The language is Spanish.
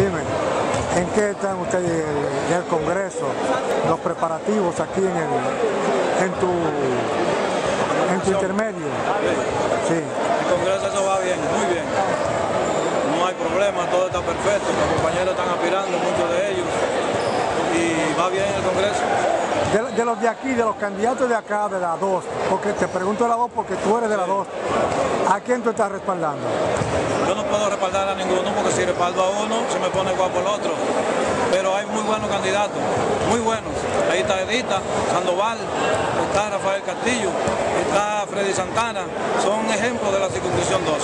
Dime, ¿en qué están ustedes en el Congreso, los preparativos aquí en, el, en tu, en tu intermedio? Sí. El Congreso eso va bien, muy bien. No hay problema, todo está perfecto, los compañeros están aspirando, muchos de ellos, y va bien el Congreso. De, de los de aquí, de los candidatos de acá, de la 2, porque te pregunto de la 2 porque tú eres de la 2, ¿a quién tú estás respaldando? Yo no puedo respaldar respaldo a uno se me pone guapo el otro. Pero hay muy buenos candidatos, muy buenos. Ahí está Edita, Sandoval, está Rafael Castillo, está Freddy Santana. Son ejemplos de la circunscripción 2.